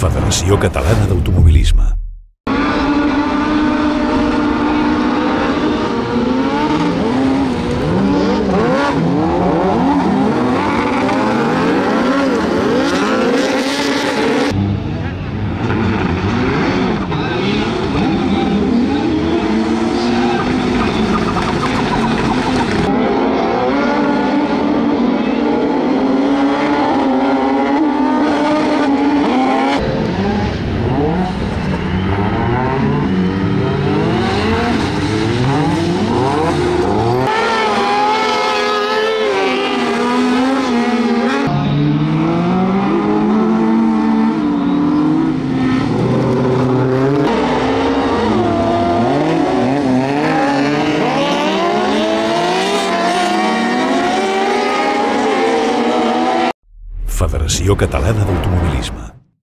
Federació Catalana d'Automobilisme. Federació Catalana d'Automobilisme.